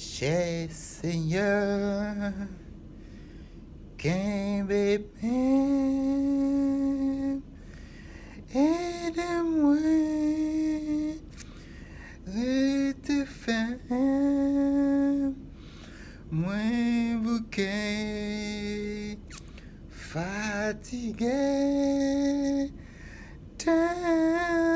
Cher Seigneur, qu'un bébé, aide-moi, de te faire, moins bouquet, fatigué, tellement,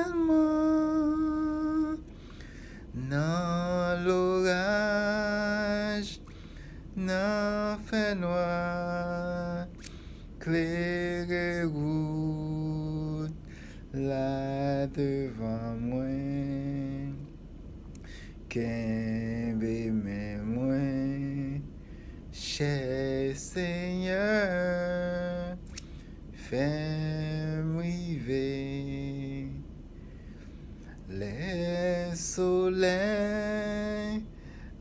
qu'un bébé moi, cher Seigneur, fais-moi rêver. Les soleils,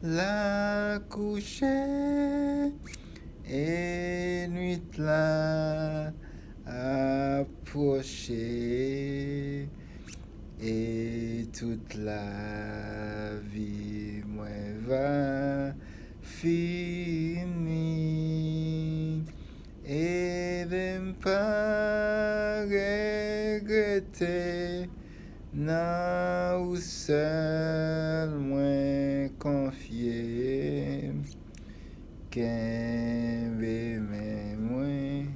la coucher, et nuit là approcher, et toute la Nan ou men mwen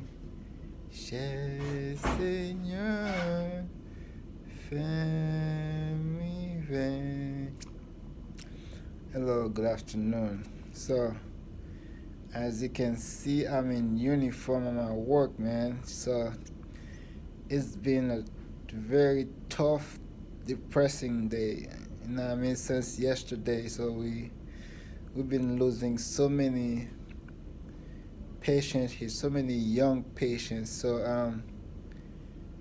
Cher Seigneur Fais-moi Hello, good afternoon. So, as you can see, I'm in uniform on my work, man. So, it's been a very tough depressing day. You know I mean? Since yesterday, so we we've been losing so many patients here, so many young patients. So um,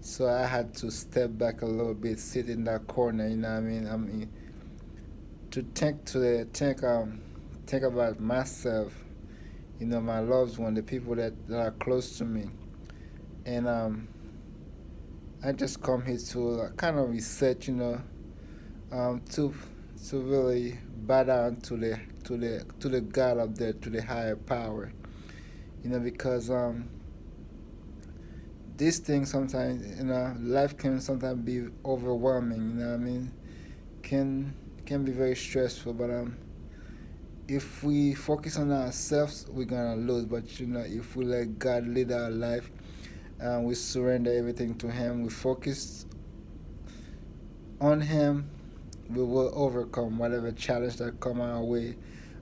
so I had to step back a little bit, sit in that corner. You know I mean? I mean to think to the think um think about myself. You know, my loved one, the people that, that are close to me, and um. I just come here to kind of reset, you know, um, to to really bow down to the to the to the God up there, to the higher power, you know, because um, this thing sometimes, you know, life can sometimes be overwhelming. You know, what I mean, can can be very stressful, but um. If we focus on ourselves, we're gonna lose. But you know, if we let God lead our life, uh, we surrender everything to Him. We focus on Him. We will overcome whatever challenge that come our way.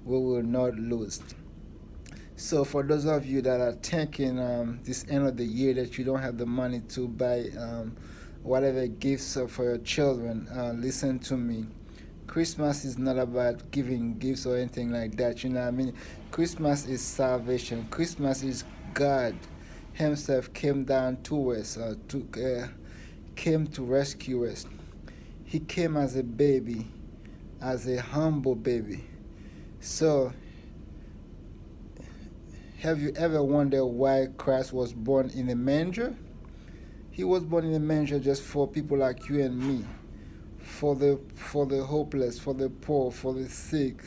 We will not lose. So, for those of you that are thinking um, this end of the year that you don't have the money to buy um, whatever gifts for your children, uh, listen to me. Christmas is not about giving gifts or anything like that. You know what I mean? Christmas is salvation. Christmas is God himself came down to us, uh, to, uh, came to rescue us. He came as a baby, as a humble baby. So, have you ever wondered why Christ was born in a manger? He was born in a manger just for people like you and me, for the for the hopeless, for the poor, for the sick,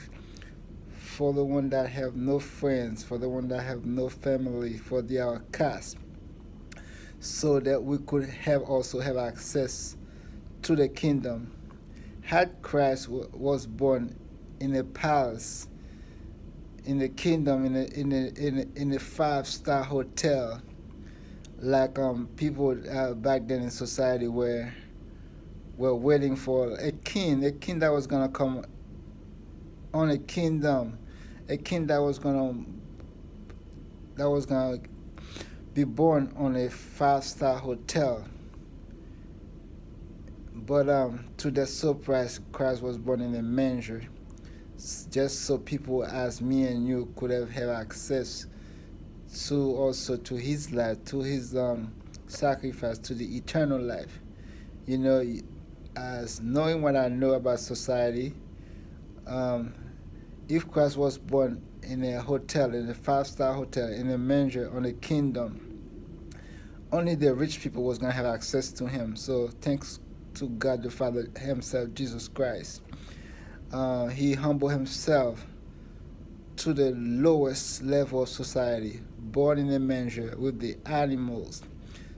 for the one that have no friends, for the one that have no family, for the outcast, so that we could have also have access to the kingdom. Had Christ was born in a palace, in the kingdom, in a in a in a, in a five star hotel, like um people uh, back then in society were were waiting for a king, a king that was gonna come on a kingdom a king that was gonna that was gonna be born on a five star hotel. But um, to the surprise, Christ was born in a manger, just so people as me and you could have have access to also to His life, to His um, sacrifice, to the eternal life. You know, as knowing what I know about society, um, if Christ was born in a hotel, in a five star hotel, in a manger on a kingdom, only the rich people was going to have access to him. So thanks to God the Father himself, Jesus Christ. Uh, he humbled himself to the lowest level of society, born in a manger with the animals.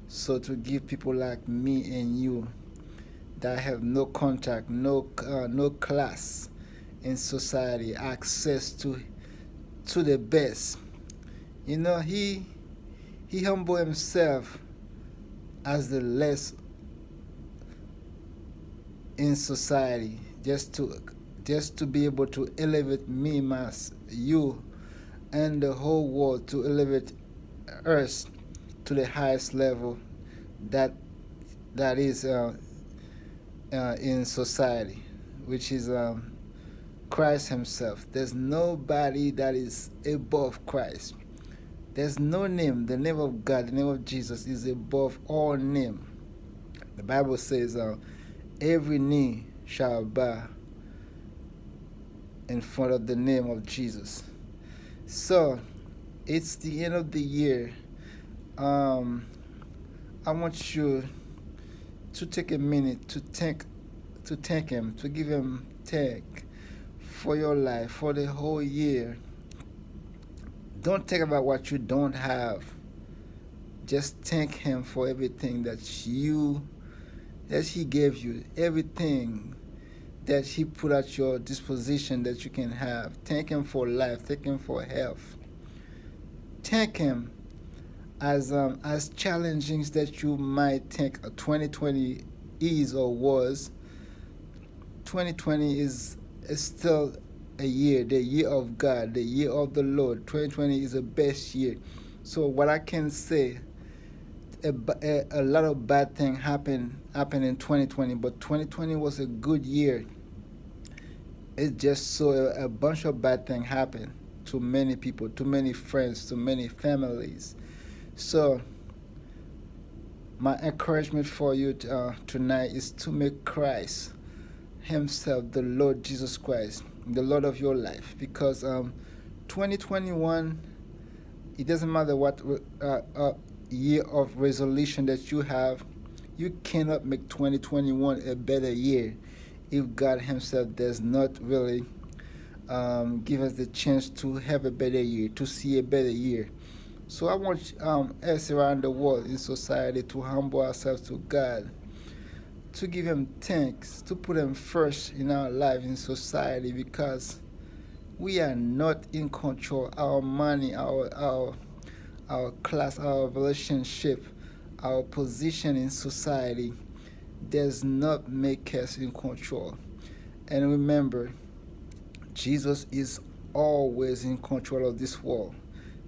So to give people like me and you that have no contact, no uh, no class in society, access to to the best. You know, he he humbled himself as the less in society just to just to be able to elevate me, mass, you, and the whole world to elevate us to the highest level that that is uh, uh, in society, which is um, Christ Himself. There's nobody that is above Christ. There's no name. The name of God, the name of Jesus, is above all name. The Bible says, uh, "Every knee shall bow in front of the name of Jesus. So, it's the end of the year. Um, I want you to take a minute to thank to thank him, to give him thank for your life, for the whole year. Don't think about what you don't have. Just thank him for everything that you that he gave you, everything that He put at your disposition that you can have. Thank Him for life. Thank Him for health. Thank Him as um, as challenging that you might think 2020 is or was. 2020 is, is still a year, the year of God, the year of the Lord. 2020 is the best year. So what I can say, a, a, a lot of bad things happened happened in 2020, but 2020 was a good year it's just so a, a bunch of bad things happened to many people, to many friends, to many families. So, my encouragement for you uh, tonight is to make Christ Himself the Lord Jesus Christ, the Lord of your life. Because um, 2021, it doesn't matter what uh, uh, year of resolution that you have, you cannot make 2021 a better year if God Himself does not really um, give us the chance to have a better year, to see a better year. So I want um, us around the world in society to humble ourselves to God, to give Him thanks, to put Him first in our life in society because we are not in control. Our money, our our our class, our relationship, our position in society does not make us in control. And remember, Jesus is always in control of this world.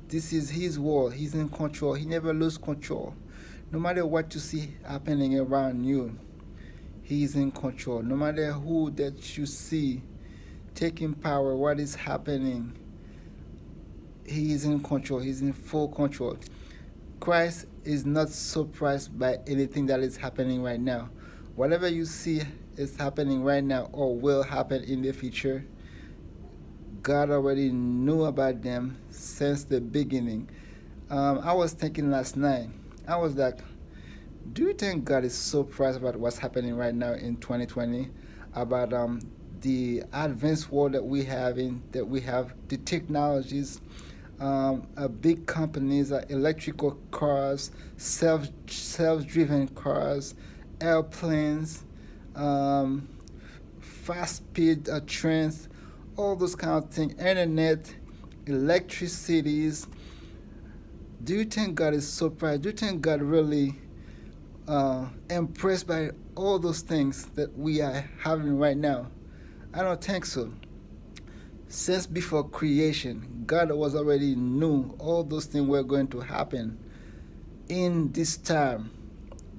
This is his world. He's in control. He never loses control. No matter what you see happening around you, he's in control. No matter who that you see taking power, what is happening, he is in control. He's in full control. Christ is not surprised by anything that is happening right now whatever you see is happening right now or will happen in the future, God already knew about them since the beginning. Um, I was thinking last night, I was like, do you think God is surprised about what's happening right now in 2020? About um, the advanced world that we have in that we have the technologies, um, uh, big companies, uh, electrical cars, self self driven cars, airplanes, um, fast speed uh, trains, all those kind of things, internet, electricities. Do you think God is surprised? Do you think God really uh, impressed by all those things that we are having right now? I don't think so. Since before creation, God was already knew all those things were going to happen in this time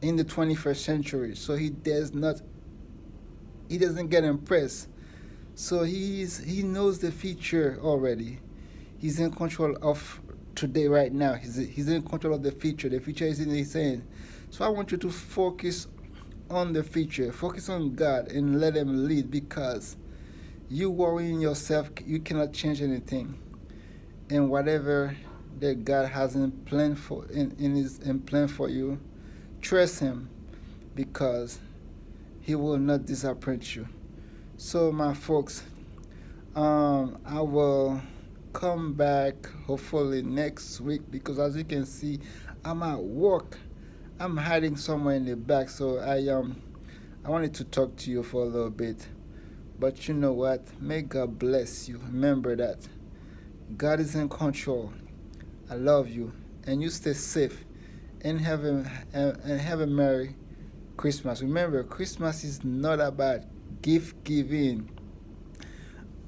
in the 21st century. So he does not, he doesn't get impressed. So he's, he knows the future already. He's in control of today, right now. He's, he's in control of the future. The future is in his hand. So I want you to focus on the future, focus on God, and let Him lead because you worrying yourself, you cannot change anything. And whatever that God has in plan for in, in his in plan for you, Trust Him because He will not disappoint you. So, my folks, um, I will come back hopefully next week because as you can see, I'm at work. I'm hiding somewhere in the back, so I um I wanted to talk to you for a little bit. But you know what? May God bless you. Remember that God is in control. I love you, and you stay safe, and have a and have a merry Christmas. Remember, Christmas is not about gift giving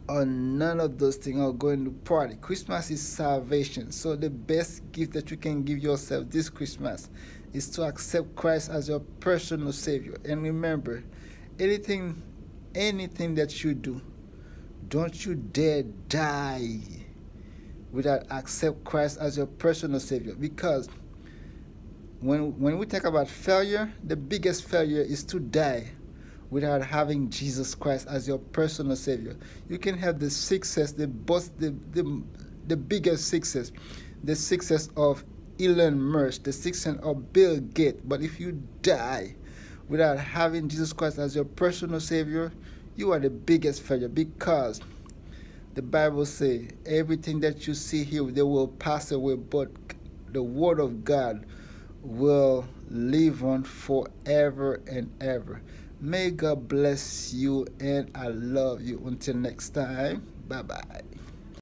or none of those things or going to party. Christmas is salvation. So the best gift that you can give yourself this Christmas is to accept Christ as your personal savior. And remember, anything anything that you do, don't you dare die without accept Christ as your personal savior because when when we talk about failure, the biggest failure is to die without having Jesus Christ as your personal Savior. You can have the success, the boss, the, the, the biggest success, the success of Elon Musk, the success of Bill Gates. But if you die without having Jesus Christ as your personal Savior, you are the biggest failure because the Bible says everything that you see here, they will pass away, but the Word of God will live on forever and ever. May God bless you and I love you. Until next time, bye bye.